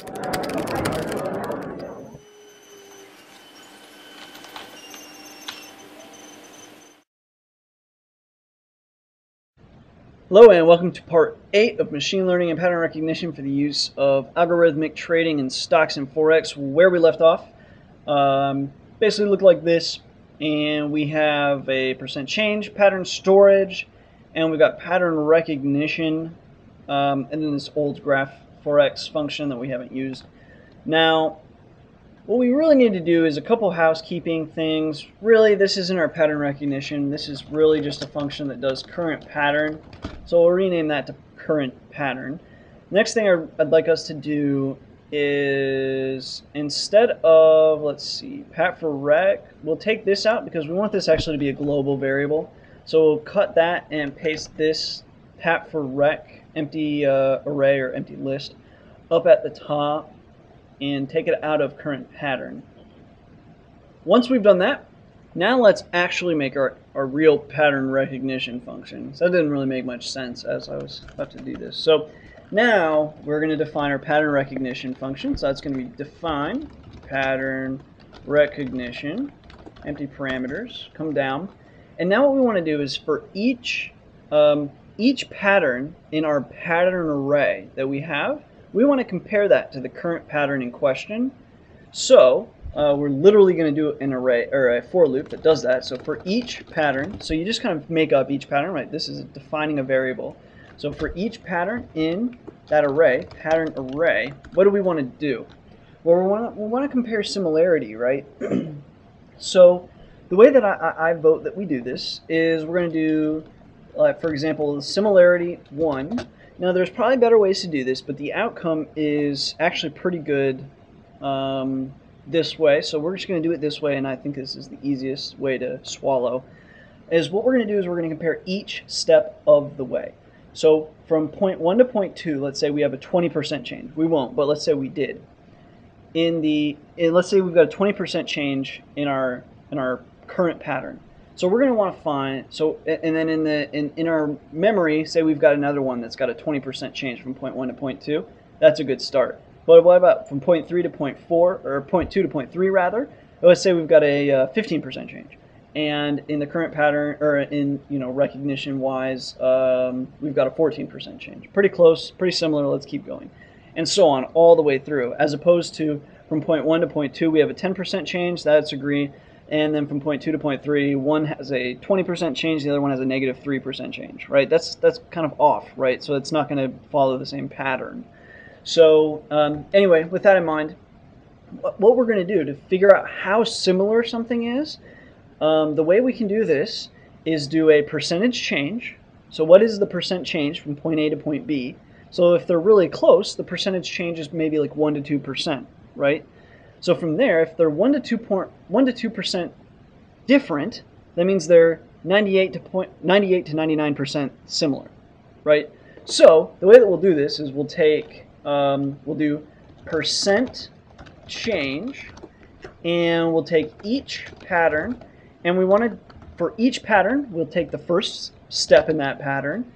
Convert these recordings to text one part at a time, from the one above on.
Hello and welcome to part 8 of machine learning and pattern recognition for the use of algorithmic trading in stocks and forex where we left off. Um, basically look like this and we have a percent change pattern storage and we've got pattern recognition um, and then this old graph forex function that we haven't used now what we really need to do is a couple housekeeping things. Really, this isn't our pattern recognition. This is really just a function that does current pattern. So we'll rename that to current pattern. Next thing I'd like us to do is instead of, let's see, pat for rec, we'll take this out because we want this actually to be a global variable. So we'll cut that and paste this pat for rec empty uh, array or empty list up at the top and take it out of current pattern. Once we've done that, now let's actually make our, our real pattern recognition function. So that didn't really make much sense as I was about to do this. So now we're going to define our pattern recognition function. So that's going to be define pattern recognition, empty parameters, come down. And now what we want to do is for each um, each pattern in our pattern array that we have, we want to compare that to the current pattern in question. So uh, we're literally going to do an array or a for loop that does that. So for each pattern, so you just kind of make up each pattern, right? This is defining a variable. So for each pattern in that array, pattern array, what do we want to do? Well, we want to, we want to compare similarity, right? so the way that I, I, vote that we do this is we're going to do, uh, for example, similarity 1 now there's probably better ways to do this, but the outcome is actually pretty good um, this way. So we're just going to do it this way, and I think this is the easiest way to swallow. Is what we're going to do is we're going to compare each step of the way. So from point 1 to point 2, let's say we have a 20% change. We won't, but let's say we did. In the in, let's say we've got a 20% change in our in our current pattern. So we're going to want to find, so, and then in the in, in our memory, say we've got another one that's got a 20% change from point 1 to point 2. That's a good start. But what about from point 3 to point 4, or point 2 to point 3 rather? Let's say we've got a 15% uh, change. And in the current pattern, or in, you know, recognition-wise, um, we've got a 14% change. Pretty close, pretty similar, let's keep going. And so on, all the way through. As opposed to from point 1 to point 2, we have a 10% change, that's agree and then from point two to point three, one has a 20% change, the other one has a negative 3% change, right? That's that's kind of off, right? So it's not going to follow the same pattern. So um, anyway, with that in mind, what we're going to do to figure out how similar something is, um, the way we can do this is do a percentage change. So what is the percent change from point A to point B? So if they're really close, the percentage change is maybe like 1 to 2%, right? So from there, if they're 1 to 2 point, 1 to 2% different, that means they're 98 to point, 98 to 99% similar, right? So the way that we'll do this is we'll take um, we'll do percent change and we'll take each pattern and we want to for each pattern we'll take the first step in that pattern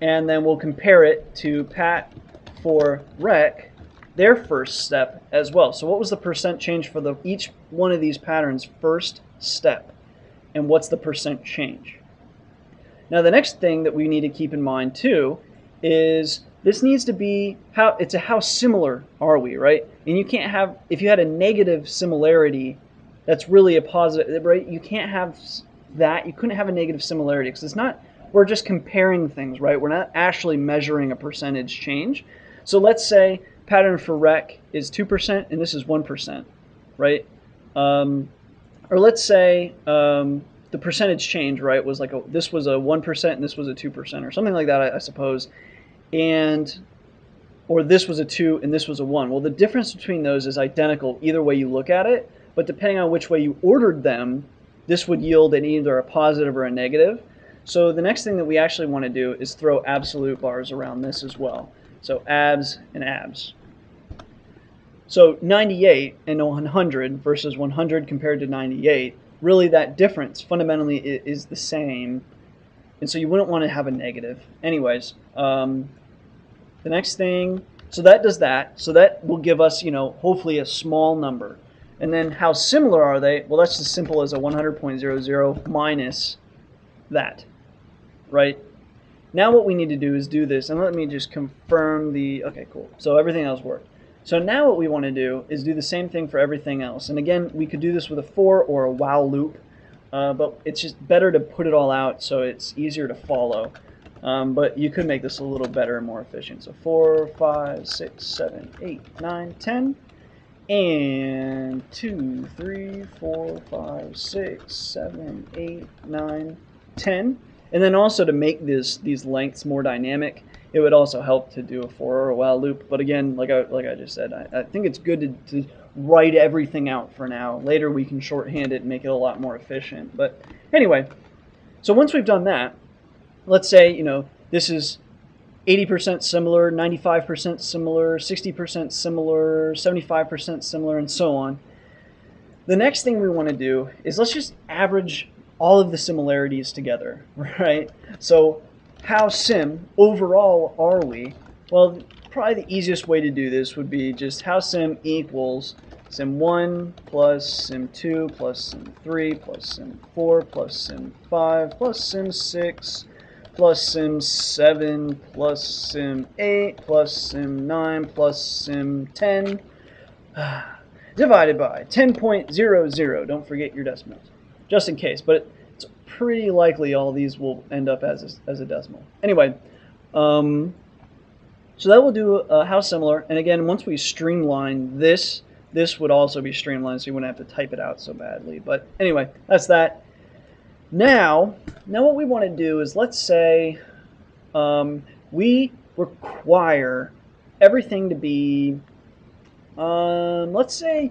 and then we'll compare it to pat for rec their first step as well. So what was the percent change for the each one of these patterns first step? And what's the percent change? Now the next thing that we need to keep in mind too is this needs to be how it's a how similar are we, right? And you can't have if you had a negative similarity that's really a positive, right? You can't have that. You couldn't have a negative similarity because it's not we're just comparing things, right? We're not actually measuring a percentage change. So let's say pattern for rec is 2% and this is 1%, right? Um, or let's say um, the percentage change, right, was like a, this was a 1% and this was a 2% or something like that, I, I suppose. And or this was a 2 and this was a 1. Well, the difference between those is identical either way you look at it, but depending on which way you ordered them, this would yield an either a positive or a negative. So the next thing that we actually want to do is throw absolute bars around this as well. So abs and abs. So 98 and 100 versus 100 compared to 98, really that difference fundamentally is the same. And so you wouldn't want to have a negative. Anyways, um, the next thing, So that does that. So that will give us, you know, hopefully a small number. And then how similar are they? Well, that's as simple as a 100.00 minus that, right? Now what we need to do is do this, and let me just confirm the, okay, cool. So everything else worked. So now what we want to do is do the same thing for everything else. And again, we could do this with a for or a while loop, uh, but it's just better to put it all out so it's easier to follow. Um, but you could make this a little better and more efficient. So 4, 5, 6, 7, 8, 9, 10, and 2, 3, 4, 5, 6, 7, 8, 9, 10. And then also to make this these lengths more dynamic, it would also help to do a for or a while loop. But again, like I, like I just said, I, I think it's good to, to write everything out for now. Later we can shorthand it and make it a lot more efficient. But anyway, so once we've done that, let's say, you know, this is 80% similar, 95% similar, 60% similar, 75% similar, and so on. The next thing we want to do is let's just average all of the similarities together, right? So how sim overall are we? Well, probably the easiest way to do this would be just how sim equals sim 1 plus sim 2 plus sim 3 plus sim 4 plus sim 5 plus sim 6 plus sim 7 plus sim 8 plus sim 9 plus sim 10 divided by 10.00. Don't forget your decimals just in case. But it's pretty likely all these will end up as a, as a decimal. Anyway, um, so that will do uh, how similar. And again, once we streamline this, this would also be streamlined, so you wouldn't have to type it out so badly. But anyway, that's that. Now, now what we want to do is let's say um, we require everything to be, um, let's say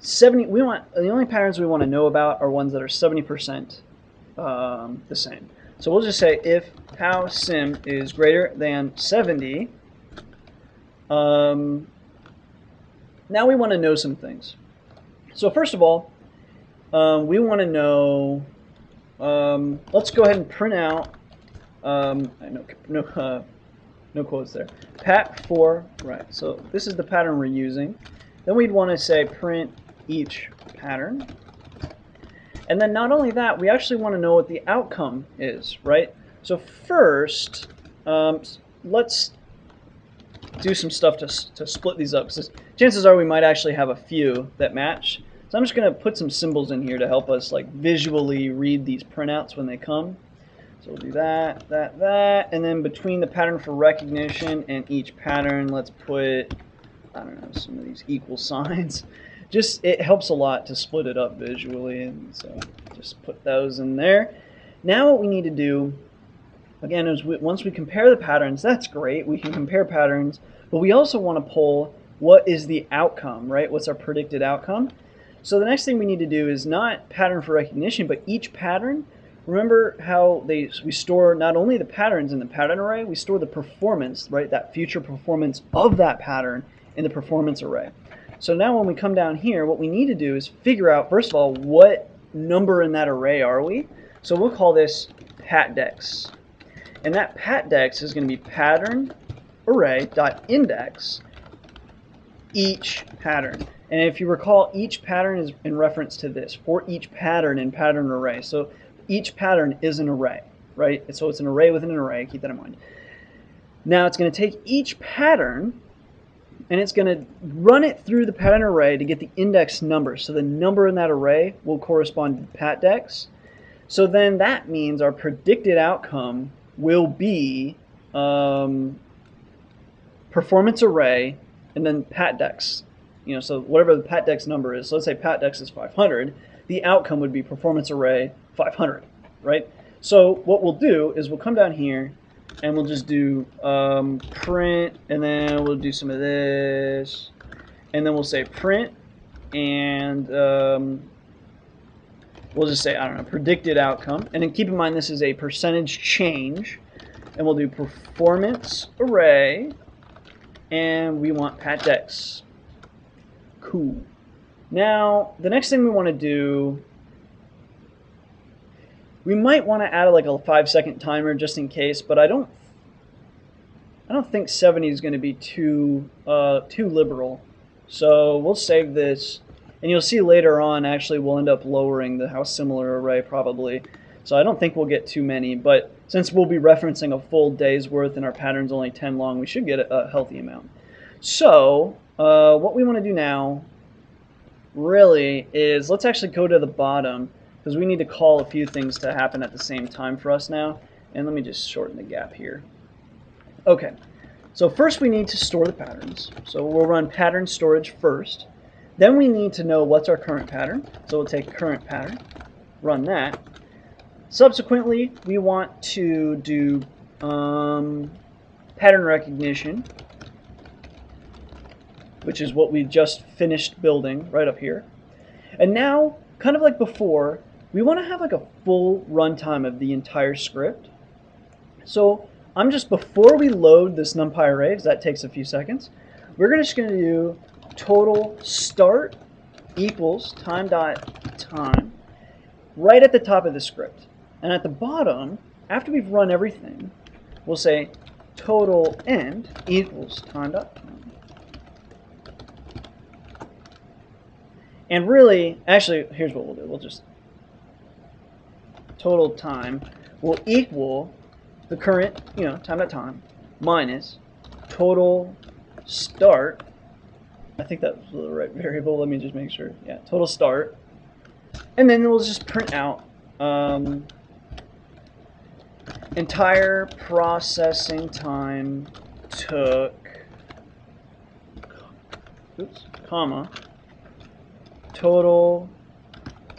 70 we want the only patterns we want to know about are ones that are 70% um, the same. So we'll just say if how sim is greater than 70 um, now we want to know some things. So first of all um, we want to know um, let's go ahead and print out um, no, no, uh, no quotes there. Pat 4 right so this is the pattern we're using. Then we'd want to say print each pattern. And then not only that, we actually want to know what the outcome is, right? So first, um, let's do some stuff to, to split these up. Because chances are we might actually have a few that match. So I'm just going to put some symbols in here to help us like visually read these printouts when they come. So we'll do that, that, that, and then between the pattern for recognition and each pattern, let's put, I don't know, some of these equal signs just it helps a lot to split it up visually and so just put those in there. Now what we need to do again is we, once we compare the patterns that's great we can compare patterns but we also want to pull what is the outcome right? What's our predicted outcome? So the next thing we need to do is not pattern for recognition but each pattern remember how they we store not only the patterns in the pattern array we store the performance right? That future performance of that pattern in the performance array so now when we come down here, what we need to do is figure out, first of all, what number in that array are we? So we'll call this patdex. And that patdex is going to be pattern array dot index each pattern. And if you recall, each pattern is in reference to this, for each pattern in pattern array. So each pattern is an array, right? So it's an array within an array, keep that in mind. Now it's going to take each pattern and it's going to run it through the pattern array to get the index number. So the number in that array will correspond to the patdex. So then that means our predicted outcome will be um, performance array and then patdex. You know, so whatever the patdex number is. So let's say patdex is 500. The outcome would be performance array 500, right? So what we'll do is we'll come down here and we'll just do um, print and then we'll do some of this. And then we'll say print and um, we'll just say I don't know predicted outcome. And then keep in mind this is a percentage change. And we'll do performance array and we want patdex cool. Now the next thing we want to do we might want to add like a five second timer just in case, but I don't I don't think 70 is going to be too uh, too liberal. So we'll save this. And you'll see later on, actually, we'll end up lowering the how similar array probably. So I don't think we'll get too many, but since we'll be referencing a full day's worth and our pattern's only 10 long, we should get a, a healthy amount. So uh, what we want to do now really is let's actually go to the bottom because we need to call a few things to happen at the same time for us now. And let me just shorten the gap here. Okay, so first we need to store the patterns. So we'll run pattern storage first. Then we need to know what's our current pattern. So we'll take current pattern, run that. Subsequently, we want to do um, pattern recognition, which is what we just finished building right up here. And now, kind of like before, we want to have like a full runtime of the entire script. So I'm just, before we load this NumPy array, because that takes a few seconds, we're just going to do total start equals time dot time right at the top of the script. And at the bottom, after we've run everything, we'll say total end equals time dot time. And really, actually, here's what we'll do. We'll just total time will equal the current, you know, time dot time minus total start. I think that was the right variable. Let me just make sure. Yeah, total start. And then we'll just print out um, entire processing time took, oops, comma, total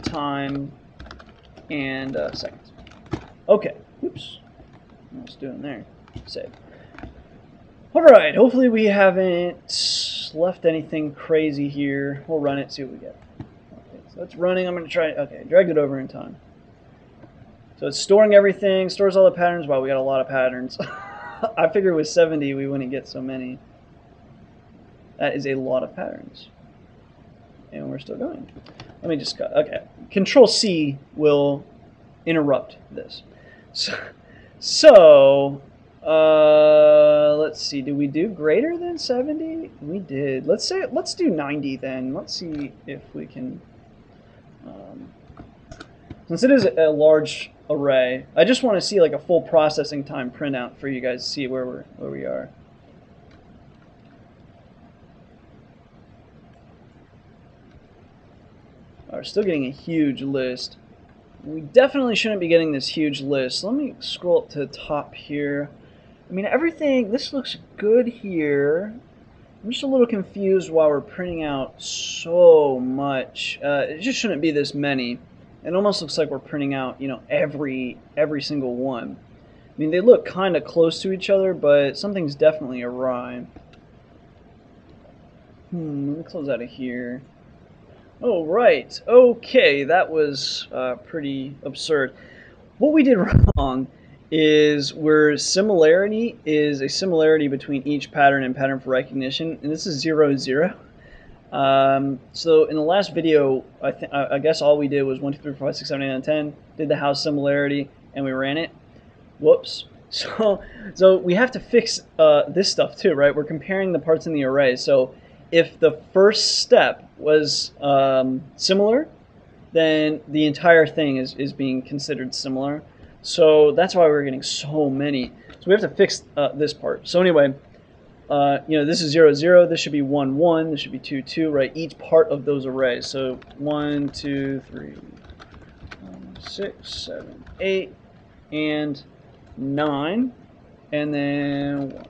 time and uh, seconds. Okay, oops. What's doing there? Save. Alright, hopefully we haven't left anything crazy here. We'll run it, see what we get. Okay, so it's running. I'm going to try, okay, drag it over in time. So it's storing everything, stores all the patterns. Wow, we got a lot of patterns. I figured with 70 we wouldn't get so many. That is a lot of patterns. And we're still going. Let me just. Okay. Control C will interrupt this. So, so uh, let's see. Do we do greater than 70? We did. Let's say let's do 90 then. Let's see if we can. Um, since it is a large array, I just want to see like a full processing time printout for you guys to see where we're where we are. We're still getting a huge list. We definitely shouldn't be getting this huge list. Let me scroll up to the top here. I mean, everything, this looks good here. I'm just a little confused why we're printing out so much. Uh, it just shouldn't be this many. It almost looks like we're printing out, you know, every every single one. I mean, they look kind of close to each other, but something's definitely awry. Hmm, let me close out of here. Oh, right. Okay, that was uh, pretty absurd. What we did wrong is where similarity is a similarity between each pattern and pattern for recognition, and this is 0, 0. Um, so in the last video, I, I guess all we did was 1, 2, 3, 4, 5, 6, 7, 8, 9, 10, did the house similarity, and we ran it. Whoops. So, so we have to fix uh, this stuff too, right? We're comparing the parts in the array. So if the first step was um, similar, then the entire thing is, is being considered similar. So that's why we're getting so many. So we have to fix uh, this part. So anyway, uh, you know, this is 0, 0. This should be 1, 1. This should be 2, 2, right? Each part of those arrays. So 1, 2, 3, 6, 7, 8, and 9. And then 1,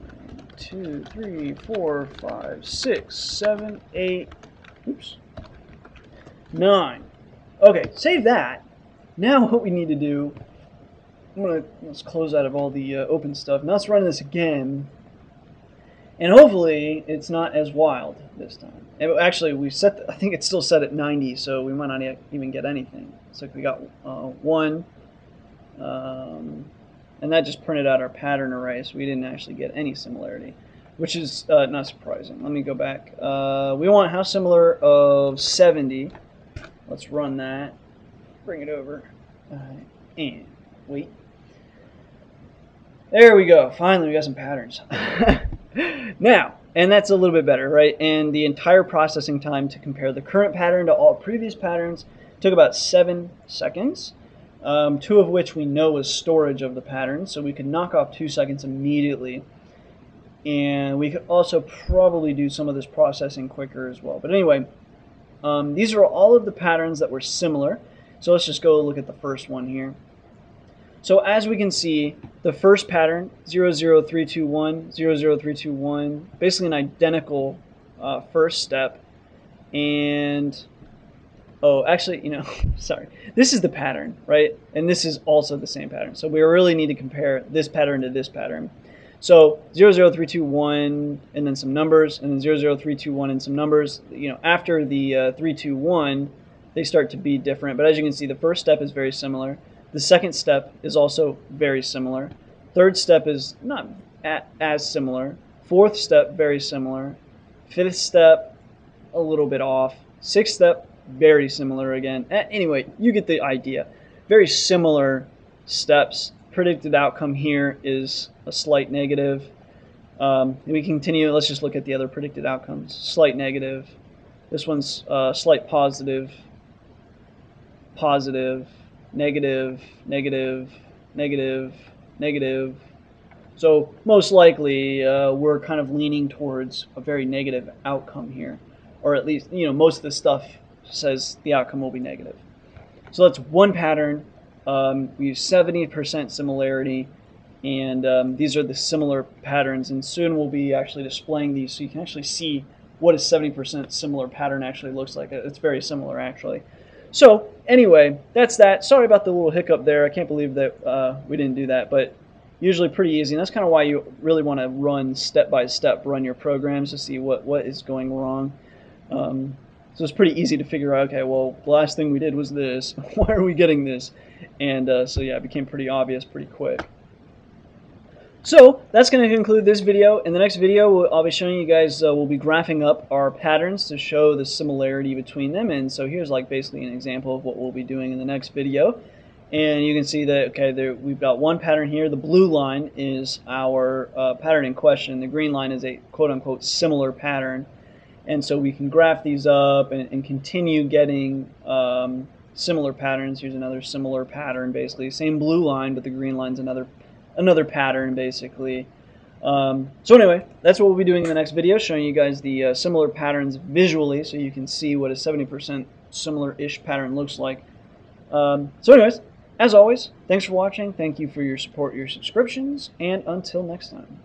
two, three, four, five, six, seven, eight, oops, nine. Okay, save that. Now what we need to do, I'm gonna let's close out of all the uh, open stuff. Now let's run this again, and hopefully it's not as wild this time. And actually, we set. The, I think it's still set at 90, so we might not even get anything. It's like we got uh, one. Um, and that just printed out our pattern array, so we didn't actually get any similarity, which is uh, not surprising. Let me go back. Uh, we want how similar of 70. Let's run that. Bring it over. Uh, and wait. There we go. Finally, we got some patterns. now, and that's a little bit better, right? And the entire processing time to compare the current pattern to all previous patterns took about seven seconds, um, two of which we know was storage of the pattern, so we could knock off two seconds immediately. And we could also probably do some of this processing quicker as well. But anyway, um, these are all of the patterns that were similar. So let's just go look at the first one here. So as we can see, the first pattern, 00321, 00321, basically an identical uh, first step. And, oh, actually, you know, sorry. This is the pattern, right? And this is also the same pattern. So we really need to compare this pattern to this pattern. So 00321 and then some numbers, and then 00321 and some numbers. You know, after the uh, 321, they start to be different. But as you can see, the first step is very similar. The second step is also very similar. Third step is not as similar. Fourth step, very similar. Fifth step, a little bit off. Sixth step, very similar again. Anyway, you get the idea. Very similar steps. Predicted outcome here is a slight negative. Um, we continue, let's just look at the other predicted outcomes. Slight negative. This one's uh, slight positive, positive, negative, negative, negative, negative. So most likely uh, we're kind of leaning towards a very negative outcome here. Or at least, you know, most of the stuff says the outcome will be negative. So that's one pattern. Um, we use 70% similarity. And um, these are the similar patterns. And soon we'll be actually displaying these so you can actually see what a 70% similar pattern actually looks like. It's very similar, actually. So anyway, that's that. Sorry about the little hiccup there. I can't believe that uh, we didn't do that, but usually pretty easy. And that's kind of why you really want to run step by step, run your programs to see what, what is going wrong. Um, so it's pretty easy to figure out, okay, well, the last thing we did was this. why are we getting this? And uh, so yeah, it became pretty obvious pretty quick. So that's going to conclude this video. In the next video, I'll be showing you guys, uh, we'll be graphing up our patterns to show the similarity between them. And so here's like basically an example of what we'll be doing in the next video. And you can see that, okay, there, we've got one pattern here. The blue line is our uh, pattern in question. The green line is a quote-unquote similar pattern. And so we can graph these up and, and continue getting um, similar patterns. Here's another similar pattern, basically. Same blue line, but the green line's another another pattern basically. Um, so anyway, that's what we'll be doing in the next video, showing you guys the uh, similar patterns visually so you can see what a 70% similar-ish pattern looks like. Um, so anyways, as always, thanks for watching. Thank you for your support, your subscriptions, and until next time.